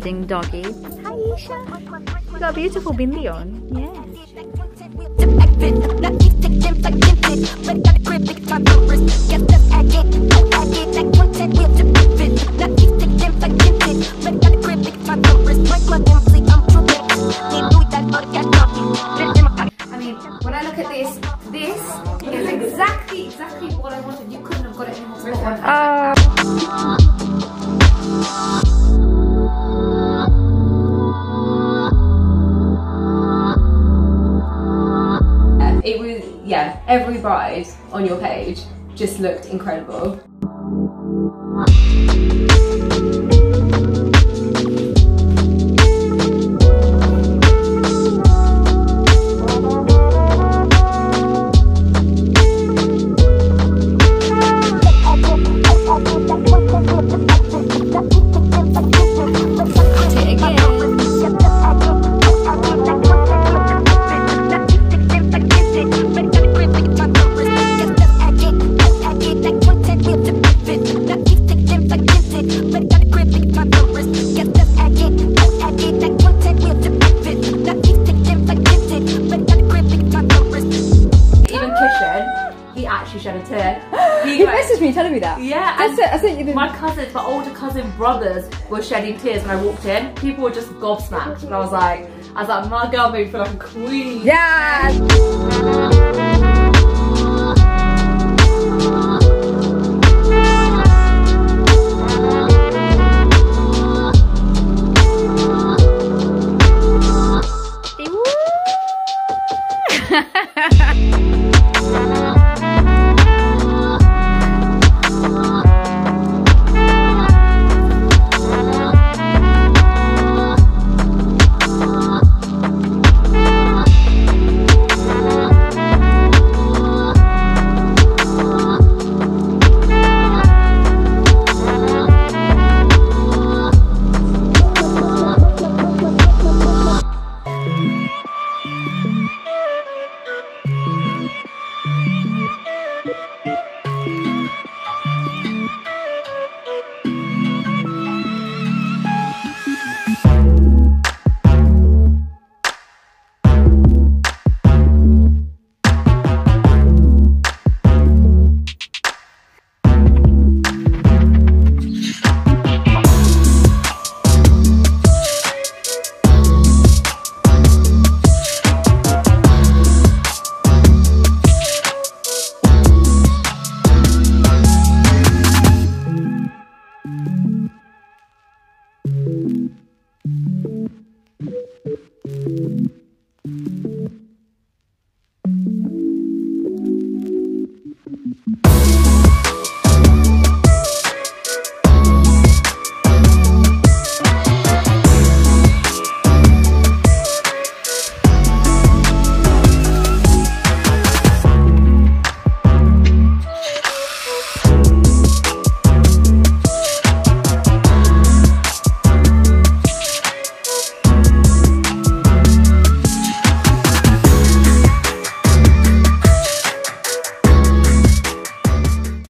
the wedding doggy. Hi Isha. You got a beautiful bindi on. Yeah. I mean, when I look at this, this is exactly, exactly what I wanted. You couldn't have got it any more spot. Uh, It was, yeah, every bride on your page just looked incredible. messaged me telling me that. Yeah. I said. I sent you the... My cousins, my older cousin brothers were shedding tears when I walked in. People were just gobsmacked. And I was like, I was like, my girl made me feel like a queen. Yeah. Ha ha ha!